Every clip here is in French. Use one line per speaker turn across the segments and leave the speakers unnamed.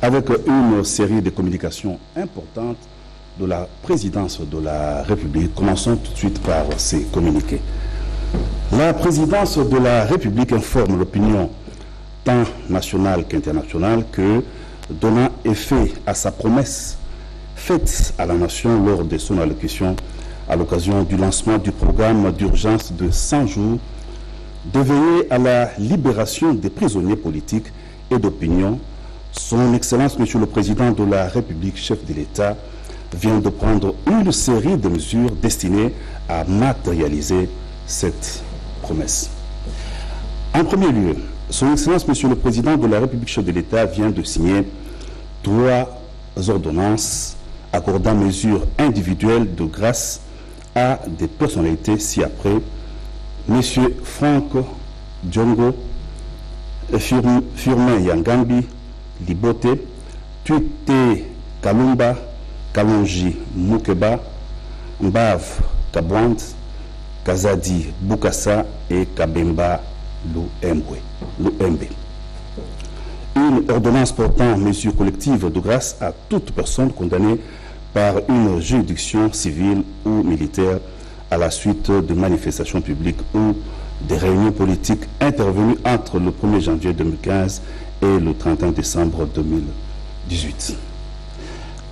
avec une série de communications importantes de la présidence de la République. Commençons tout de suite par ces communiqués. La présidence de la République informe l'opinion tant nationale qu'internationale que, donnant effet à sa promesse faite à la nation lors de son allocution à l'occasion du lancement du programme d'urgence de 100 jours, de veiller à la libération des prisonniers politiques et d'opinion, son Excellence, Monsieur le Président de la République, chef de l'État, vient de prendre une série de mesures destinées à matérialiser cette promesse. En premier lieu, son Excellence, Monsieur le Président de la République, chef de l'État, vient de signer trois ordonnances accordant mesures individuelles de grâce à des personnalités ci-après, M. Franck Djongo, Firmin Yangambi, Libote, Tuite Kalumba, Kalonji Mukeba, Mbav Kabwand, Kazadi Bukasa et Kabemba Luembe. Une ordonnance portant mesures collectives de grâce à toute personne condamnée par une juridiction civile ou militaire à la suite de manifestations publiques ou des réunions politiques intervenues entre le 1er janvier 2015 et le 31 décembre 2018.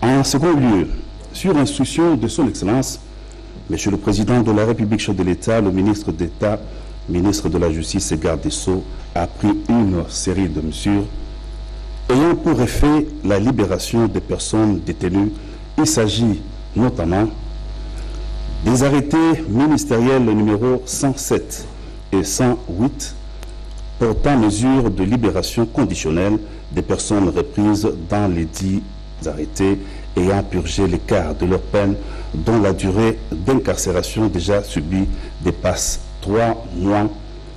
En second lieu, sur instruction de son Excellence, Monsieur le Président de la République, chef de l'État, le ministre d'État, ministre de la Justice et garde des Sceaux, a pris une série de mesures ayant pour effet la libération des personnes détenues. Il s'agit notamment des arrêtés ministériels numéro 107 et 108 portant mesure de libération conditionnelle des personnes reprises dans les dix arrêtés ayant purgé quarts de leur peine dont la durée d'incarcération déjà subie dépasse trois mois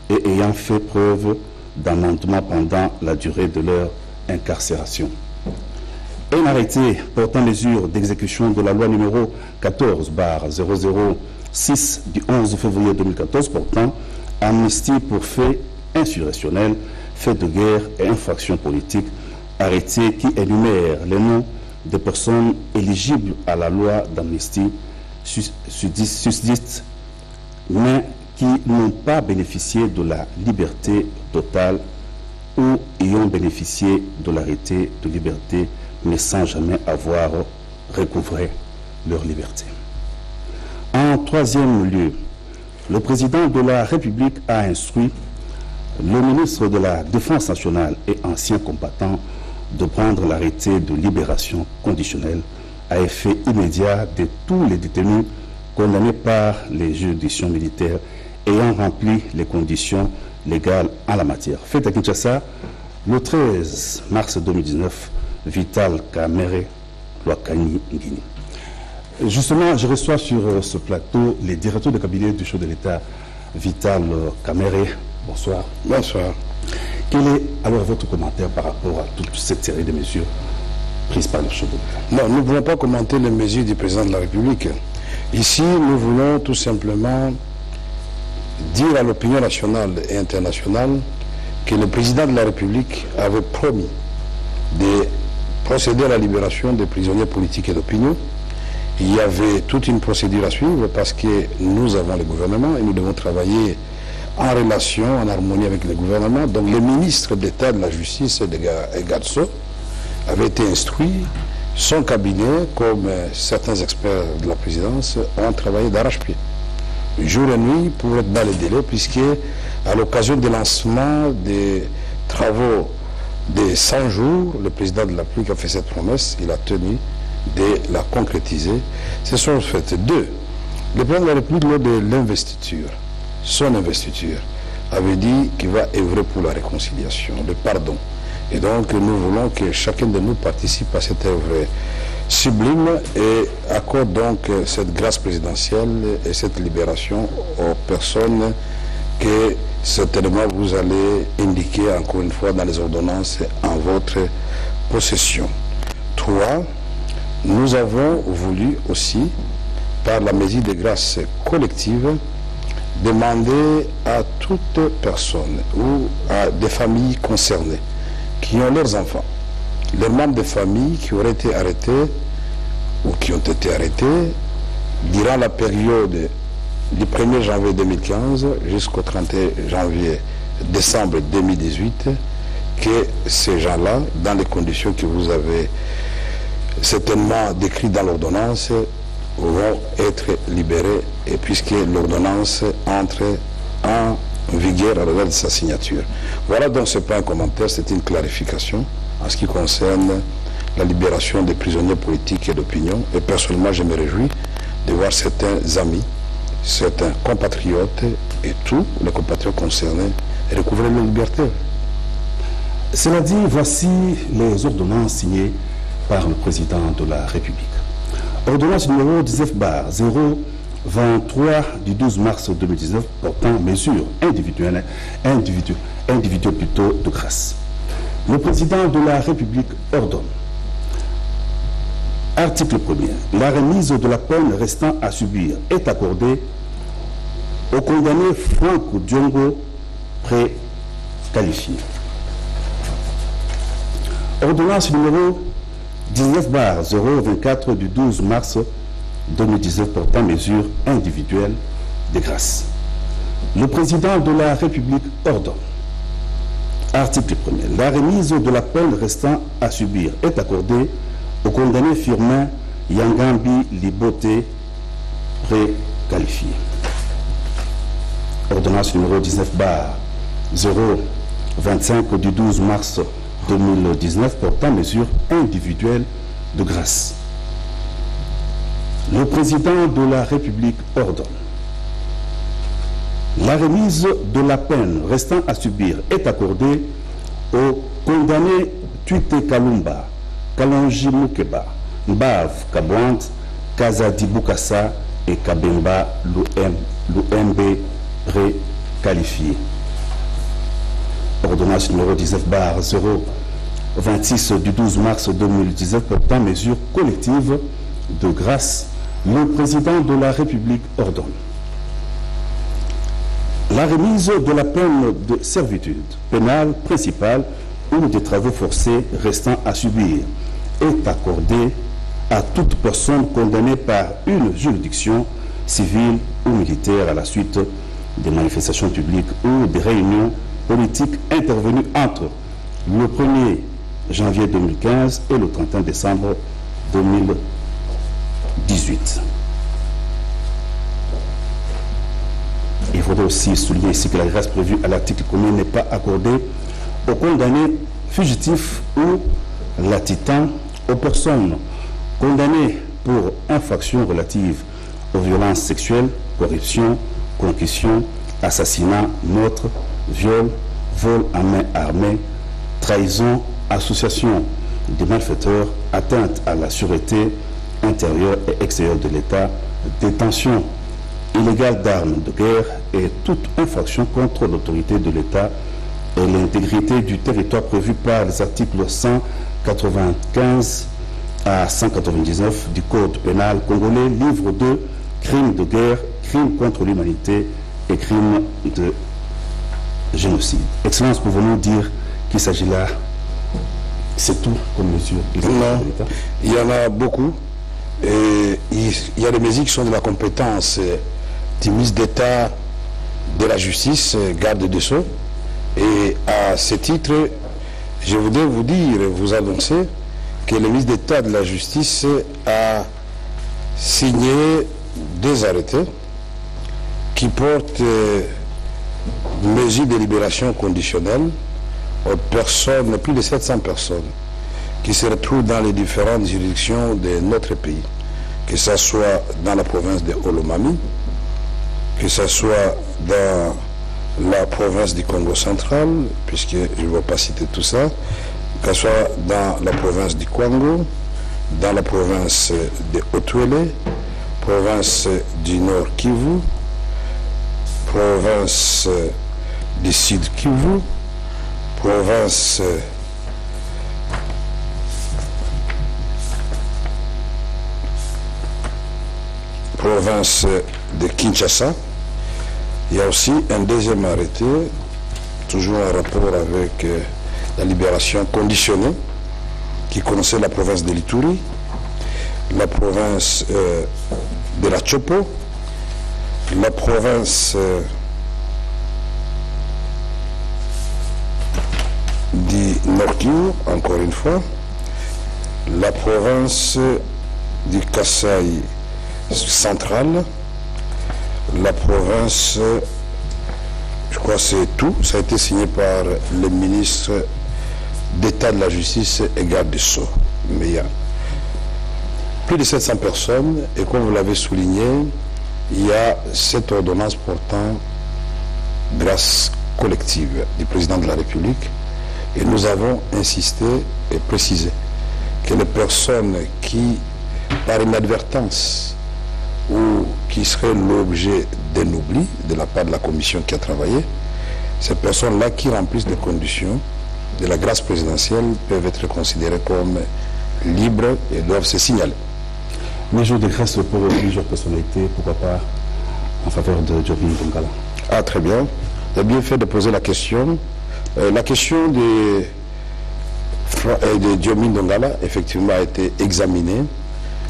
et ayant fait preuve d'amendement pendant la durée de leur incarcération. Un arrêté portant mesure d'exécution de la loi numéro 14 006 du 11 février 2014 portant amnistie pour faits insurrectionnels, faits de guerre et infractions politiques, arrêté qui énumère les noms des personnes éligibles à la loi d'amnistie susdites, mais qui n'ont pas bénéficié de la liberté totale ou ayant bénéficié de l'arrêté de liberté, mais sans jamais avoir recouvré leur liberté. En troisième lieu, le président de la République a instruit le ministre de la Défense nationale et ancien combattant de prendre l'arrêté de libération conditionnelle à effet immédiat de tous les détenus condamnés par les juridictions militaires ayant rempli les conditions légales en la matière. Fait à Kinshasa, le 13 mars 2019, Vital Kamere Wakani Ngini. Justement, je reçois sur ce plateau les directeurs de cabinet du chef de l'État, Vital Kamere. Bonsoir.
Bonsoir.
Quel est alors votre commentaire par rapport à toute cette série de mesures prises par le chef de l'État?
Non, nous ne voulons pas commenter les mesures du président de la République. Ici, nous voulons tout simplement dire à l'opinion nationale et internationale que le président de la République avait promis de procéder à la libération des prisonniers politiques et d'opinion. Il y avait toute une procédure à suivre parce que nous avons le gouvernement et nous devons travailler en relation, en harmonie avec le gouvernement. Donc le ministre d'État de la Justice et Gatso avait été instruit, son cabinet, comme certains experts de la présidence, ont travaillé d'arrache-pied, jour et nuit, pour être dans les délais, puisque à l'occasion du lancement des travaux des 100 jours, le président de la République a fait cette promesse, il a tenu de la concrétiser. Ce sont fait deux. Le président de la République, lors de l'investiture, son investiture, avait dit qu'il va œuvrer pour la réconciliation, le pardon. Et donc nous voulons que chacun de nous participe à cette œuvre sublime et accorde donc cette grâce présidentielle et cette libération aux personnes que certainement vous allez indiquer encore une fois dans les ordonnances en votre possession. Trois, nous avons voulu aussi, par la mesure de grâce collective, demander à toute personne ou à des familles concernées qui ont leurs enfants les membres de famille qui auraient été arrêtés ou qui ont été arrêtés durant la période du 1er janvier 2015 jusqu'au 31 janvier décembre 2018 que ces gens-là, dans les conditions que vous avez certainement décrites dans l'ordonnance, vont être libérés et puisque l'ordonnance entre en vigueur à la de sa signature. Voilà donc ce un commentaire, c'est une clarification en ce qui concerne la libération des prisonniers politiques et d'opinion. Et personnellement, je me réjouis de voir certains amis, certains compatriotes et tous les compatriotes concernés recouvrer leur liberté.
Cela dit, voici les ordonnances signées par le président de la République. Ordonnance numéro 19 bar 023 du 12 mars 2019 portant mesures individuelles, individuelles, individuelles plutôt de grâce. Le président de la République ordonne Article 1er. La remise de la peine restant à subir est accordée au condamné Franck Diongo préqualifié. Ordonnance numéro 19 bar 024 du 12 mars 2019 portant mesures individuelles de grâce. Le président de la République ordonne. Article 1er. La remise de la peine restant à subir est accordée au condamné Firmin Yangambi Liboté préqualifié. Ordonnance numéro 19 bar 025 du 12 mars 2019 portant mesures individuelles de grâce. Le président de la République ordonne. La remise de la peine restant à subir est accordée aux condamnés Tuite Kalumba, Kalonji Mukeba, Mbav Kabwant, Kazadi Bukasa et Kabemba Lumb préqualifiés. Ordonnance numéro 19 bar 026 du 12 mars 2019 portant mesures collectives. De grâce, le président de la République ordonne la remise de la peine de servitude pénale principale ou des travaux forcés restant à subir est accordée à toute personne condamnée par une juridiction civile ou militaire à la suite des manifestations publiques ou des réunions politiques intervenues entre le 1er janvier 2015 et le 31 décembre 2018. Il faudrait aussi souligner ici que la grâce prévue à l'article commun n'est pas accordée aux condamnés fugitifs ou latitants, aux personnes condamnées pour infractions relatives aux violences sexuelles, corruption, concussion, assassinat, meurtre, viol, vol à main armée, trahison, association de malfaiteurs, atteinte à la sûreté intérieure et extérieure de l'État, détention illégale d'armes de guerre et toute infraction contre l'autorité de l'État et l'intégrité du territoire prévu par les articles 195 à 199 du Code pénal congolais, livre 2, crimes de guerre, crimes contre l'humanité et crimes de génocide. Excellence, pouvons-nous dire qu'il s'agit là, c'est tout comme mesure
il y en a beaucoup. Il y a des mesures qui sont de la compétence du ministre d'État de la Justice, garde des Sceaux. Et à ce titre, je voudrais vous dire, vous annoncer que le ministre d'État de la Justice a signé des arrêtés qui portent mesures de libération conditionnelle aux personnes, plus de 700 personnes, qui se retrouvent dans les différentes juridictions de notre pays, que ce soit dans la province de Olomami, que ce soit dans la province du Congo central, puisque je ne vais pas citer tout ça, que ce soit dans la province du Congo, dans la province de Otuele, province du Nord Kivu, province du Sud Kivu, province province de Kinshasa. Il y a aussi un deuxième arrêté, toujours en rapport avec la libération conditionnée, qui connaissait la province de l'Ituri, la province euh, de la Chopo, la province euh, encore une fois, la province du Kassai central, la province, je crois c'est tout, ça a été signé par le ministre d'État de la Justice et garde des Sceaux. A plus de 700 personnes et comme vous l'avez souligné, il y a cette ordonnance portant grâce collective du président de la République et nous avons insisté et précisé que les personnes qui, par inadvertance ou qui seraient l'objet d'un oubli de la part de la commission qui a travaillé, ces personnes-là qui remplissent les conditions de la grâce présidentielle peuvent être considérées comme libres et doivent se signaler.
Mais je grâce pour plusieurs personnalités, pourquoi pas en faveur de Jobin Dongala
Ah, très bien. Vous avez bien fait de poser la question. Euh, la question de, euh, de Diomin Dongala, effectivement, a été examinée.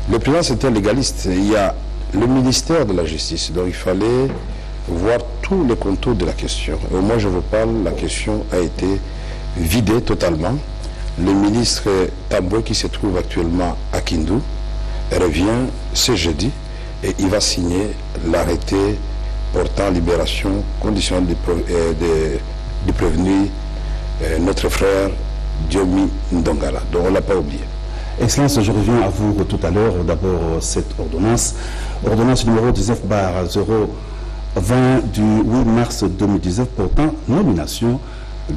Le président, c'était légaliste. Il y a le ministère de la Justice, donc il fallait voir tous les contours de la question. Au moins, je vous parle, la question a été vidée totalement. Le ministre Tamboué, qui se trouve actuellement à Kindu, revient ce jeudi et il va signer l'arrêté portant libération conditionnelle euh, prévenu, euh, notre frère Diomi Ndongala. Donc on ne l'a pas oublié.
Excellence, je reviens à vous tout à l'heure. D'abord, cette ordonnance. Ordonnance numéro 19 020 du 8 mars 2019 portant nomination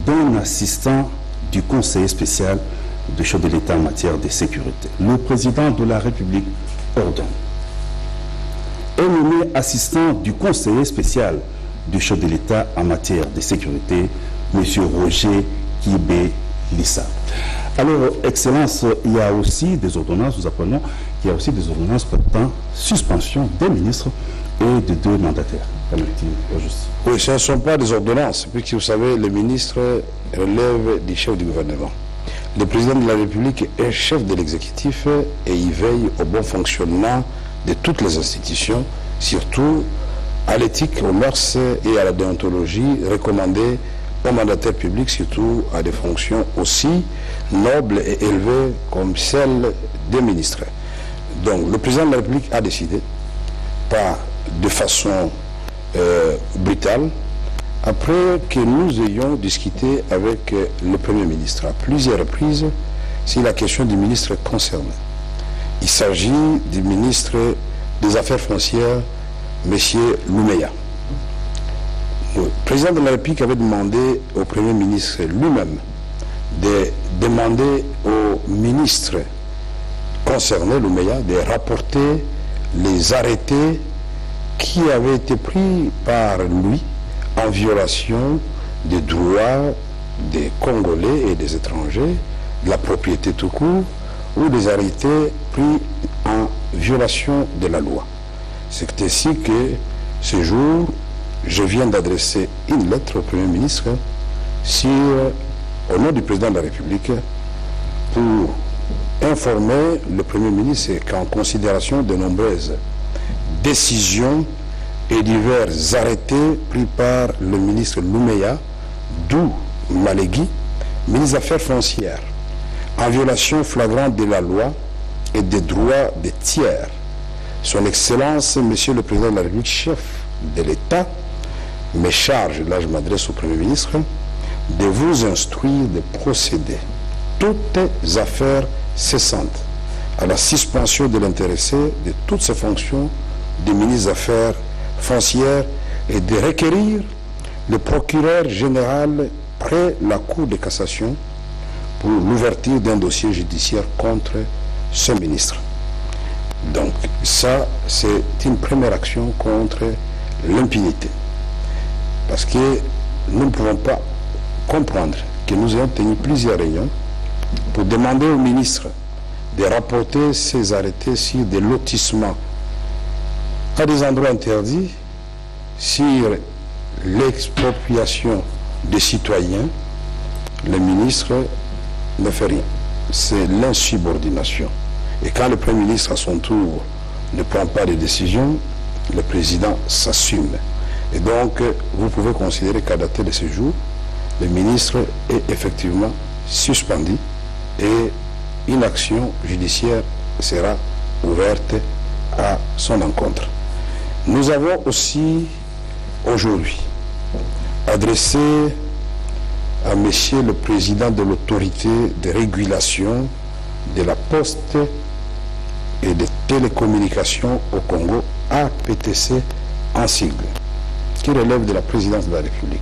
d'un assistant du conseiller spécial du chef de l'État en matière de sécurité. Le président de la République ordonne. Est nommé assistant du conseiller spécial du chef de l'État en matière de sécurité, M. Roger Kibé Lissa. Alors, Excellence, il y a aussi des ordonnances, nous apprenons qu'il y a aussi des ordonnances portant suspension des ministres et de deux mandataires.
Oui, ce ne sont pas des ordonnances, puisque vous savez, les ministres relèvent du chef du gouvernement. Le président de la République est chef de l'exécutif et il veille au bon fonctionnement de toutes les institutions, surtout à l'éthique, aux mœurs et à la déontologie recommandée aux mandataires publics, surtout à des fonctions aussi nobles et élevées comme celles des ministres. Donc le président de la République a décidé, pas de façon euh, brutale, après que nous ayons discuté avec le Premier ministre à plusieurs reprises sur la question du ministre concerné. Il s'agit du ministre des Affaires foncières, M. Loumeya. Le président de la République avait demandé au Premier ministre lui-même de demander au ministre concerné, Loumeya, de rapporter les arrêtés qui avaient été pris par lui en violation des droits des Congolais et des étrangers, de la propriété tout court, ou des arrêtés pris en violation de la loi. C'est ainsi que ce jour, je viens d'adresser une lettre au Premier ministre au nom du Président de la République pour informer le Premier ministre qu'en considération de nombreuses décisions et divers arrêtés pris par le ministre Loumeya, d'où Malégui, ministre des Affaires foncières, en violation flagrante de la loi et des droits des tiers. Son Excellence, Monsieur le Président de la République, chef de l'État, me charge, là je m'adresse au Premier ministre, de vous instruire de procéder toutes affaires cessantes à la suspension de l'intéressé de toutes ses fonctions de ministre des Affaires foncière et de requérir le procureur général près la Cour de cassation pour l'ouverture d'un dossier judiciaire contre ce ministre. Donc ça, c'est une première action contre l'impunité. Parce que nous ne pouvons pas comprendre que nous ayons tenu plusieurs réunions pour demander au ministre de rapporter ses arrêtés sur des lotissements à des endroits interdits sur l'expropriation des citoyens, le ministre ne fait rien. c'est l'insubordination. Et quand le Premier ministre, à son tour, ne prend pas de décision, le président s'assume. Et donc, vous pouvez considérer qu'à dater de ce jour, le ministre est effectivement suspendu et une action judiciaire sera ouverte à son encontre. Nous avons aussi aujourd'hui adressé à Monsieur le Président de l'autorité de régulation de la poste et des télécommunications au Congo, APTC en sigle, qui relève de la présidence de la République.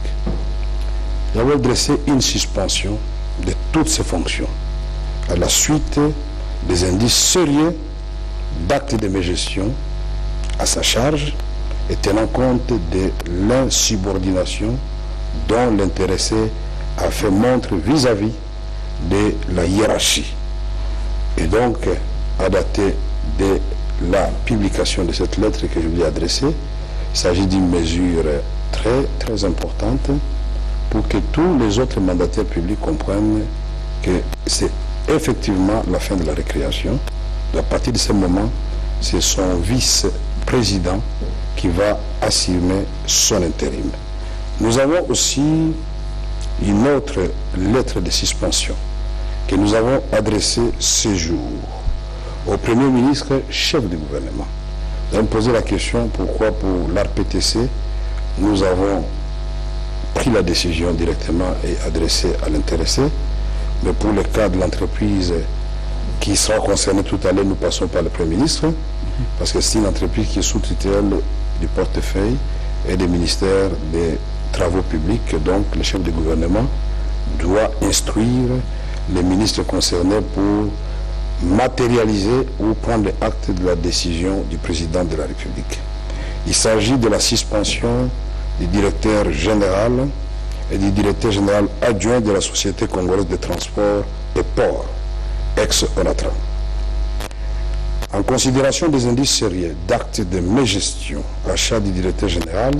Nous avons adressé une suspension de toutes ses fonctions à la suite des indices sérieux d'actes de mes gestions à sa charge et tenant compte de l'insubordination dont l'intéressé a fait montre vis-à-vis de la hiérarchie. Et donc, à de la publication de cette lettre que je lui ai adressée, il s'agit d'une mesure très, très importante pour que tous les autres mandataires publics comprennent que c'est effectivement la fin de la récréation. À partir de ce moment, c'est son vice-président qui va assumer son intérim. Nous avons aussi une autre lettre de suspension que nous avons adressée ce jour au Premier ministre chef du gouvernement. Avons posé la question pourquoi pour l'ARPTC nous avons pris la décision directement et adressée à l'intéressé, mais pour le cas de l'entreprise qui sera concernée tout à l'heure, nous passons par le Premier ministre, parce que c'est une entreprise qui est sous tutelle du portefeuille et des ministères des travaux publics, donc le chef du gouvernement doit instruire les ministres concernés pour matérialiser ou prendre acte de la décision du président de la République. Il s'agit de la suspension du directeur général et du directeur général adjoint de la Société congolaise de transport et port, ex-ONATRA. En considération des indices sérieux d'actes de mégestion, achat du directeur général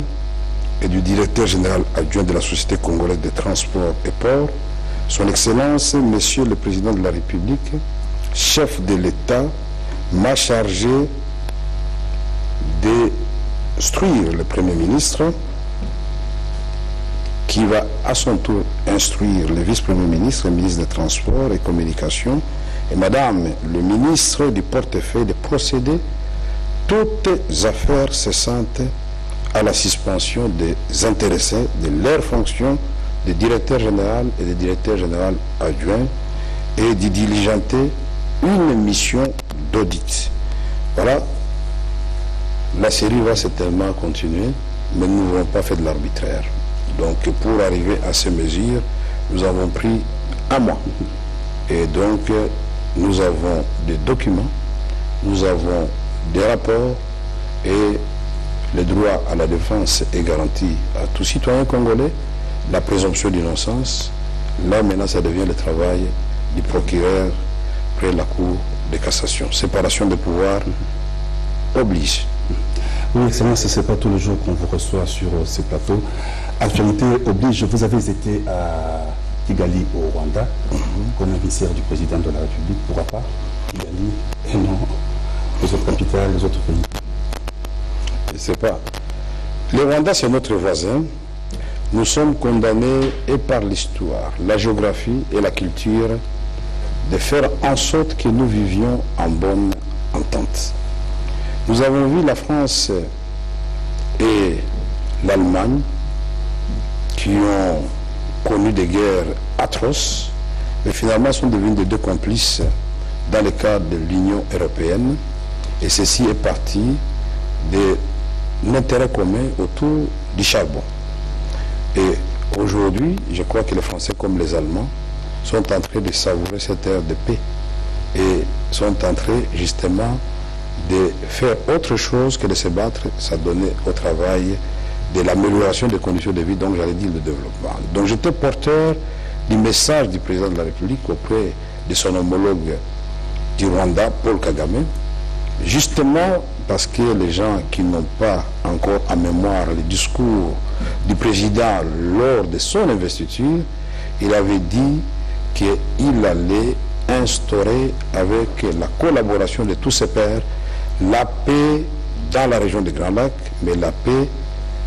et du directeur général adjoint de la Société congolaise de transport et port, Son Excellence, Monsieur le Président de la République, chef de l'État, m'a chargé d'instruire le Premier ministre qui va à son tour instruire le vice-premier ministre, le ministre des Transports et Communications, et Madame le ministre du portefeuille de procéder toutes affaires cessantes à la suspension des intéressés de leurs fonctions de directeur général et de directeur général adjoint et d'y diligenter une mission d'audit. Voilà, la série va certainement continuer, mais nous n'avons pas fait de l'arbitraire. Donc pour arriver à ces mesures, nous avons pris un mois. Et donc nous avons des documents, nous avons des rapports et le droit à la défense est garanti à tout citoyen congolais, la présomption d'innocence. Là maintenant ça devient le travail du procureur la cour de cassation. Séparation des pouvoirs oblige.
Oui, Excellence, ce n'est pas tous les jours qu'on vous reçoit sur ces plateaux. Actualité oblige, vous avez été à Kigali au Rwanda, comme émissaire du président de la République. Pourquoi pas? Kigali et non les autres capitales, les autres pays
Je ne sais pas. Le Rwanda, c'est notre voisin. Nous sommes condamnés et par l'histoire, la géographie et la culture de faire en sorte que nous vivions en bonne entente. Nous avons vu la France et l'Allemagne qui ont connu des guerres atroces, mais finalement sont devenus des deux complices dans le cadre de l'Union européenne. Et ceci est parti de l'intérêt commun autour du charbon. Et aujourd'hui, je crois que les Français comme les Allemands sont en train de savourer cette ère de paix et sont en train justement de faire autre chose que de se battre, ça donnait au travail de l'amélioration des conditions de vie, donc j'allais dire le développement. Donc j'étais porteur du message du président de la République auprès de son homologue du Rwanda, Paul Kagame, justement parce que les gens qui n'ont pas encore en mémoire le discours du président lors de son investiture, il avait dit qu'il allait instaurer avec la collaboration de tous ses pairs la paix dans la région des Grands Lacs, mais la paix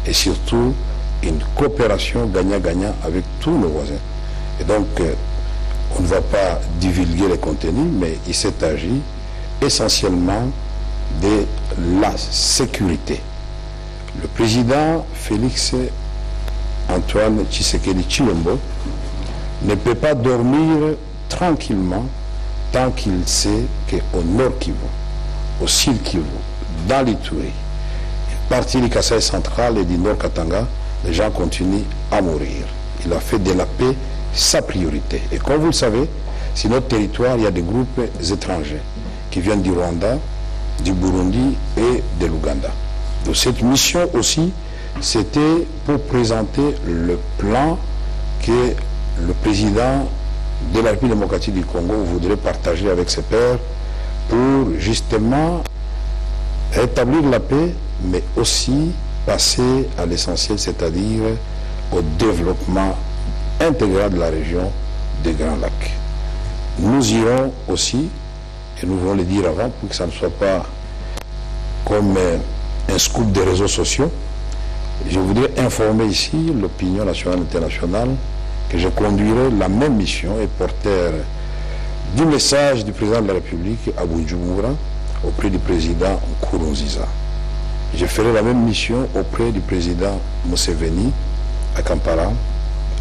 et surtout une coopération gagnant-gagnant avec tous nos voisins. Et donc, euh, on ne va pas divulguer les contenus, mais il s'est agi essentiellement de la sécurité. Le président Félix Antoine Tshisekedi Chilombo ne peut pas dormir tranquillement tant qu'il sait qu'au nord Kivu, au sud Kivu, dans une partie du Kassai central et du nord Katanga, les gens continuent à mourir. Il a fait de la paix sa priorité. Et comme vous le savez, sur notre territoire, il y a des groupes étrangers qui viennent du Rwanda, du Burundi et de l'Ouganda. Donc cette mission aussi, c'était pour présenter le plan que le président de la République démocratique du Congo voudrait partager avec ses pairs pour justement rétablir la paix, mais aussi passer à l'essentiel, c'est-à-dire au développement intégral de la région des Grands Lacs. Nous irons aussi, et nous voulons le dire avant pour que ça ne soit pas comme un scoop des réseaux sociaux, je voudrais informer ici l'opinion nationale et internationale je conduirai la même mission et porteur du message du président de la République à Bujumbura auprès du président Nkurunziza. Je ferai la même mission auprès du président Museveni à Kampala,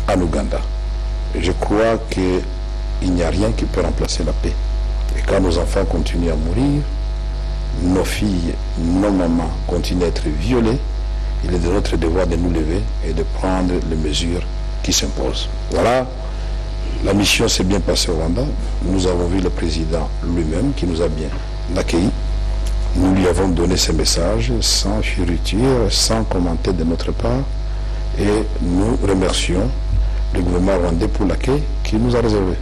en Ouganda. Je crois qu'il n'y a rien qui peut remplacer la paix. Et quand nos enfants continuent à mourir, nos filles, nos mamans continuent à être violées, il est de notre devoir de nous lever et de prendre les mesures qui s'imposent. Voilà, la mission s'est bien passée au Rwanda. Nous avons vu le président lui-même qui nous a bien accueillis. Nous lui avons donné ces messages sans chériture, sans commenter de notre part. Et nous remercions le gouvernement rwandais pour l'accueil qu'il nous a réservé.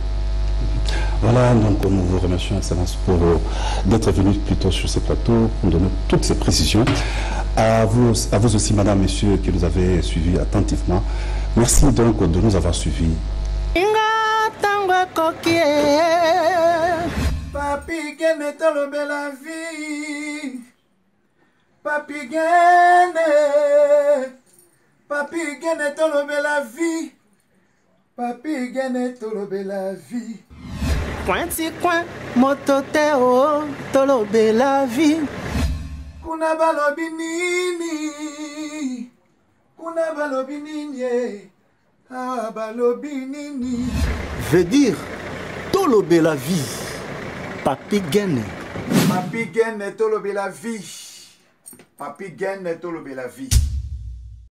Voilà, donc nous vous remercions, Excellence, pour euh, d'être venu plutôt sur ce plateau, pour donner toutes ces précisions. À vous, à vous aussi, Madame, Messieurs, qui nous avez suivis attentivement. Merci donc de nous avoir suivis.
Papi gene tolobela vie. Papi gene. Papi gene tolobela vie. Papi gene tolobela vie.
Pointi coin moto te o tolobela vie
Kuna balobi nini? Kuna balobi nini? Ah balobi nini?
Veut dire tolobela vie papi gene
Papi gene tolobela vie. Papi gene tolobela vie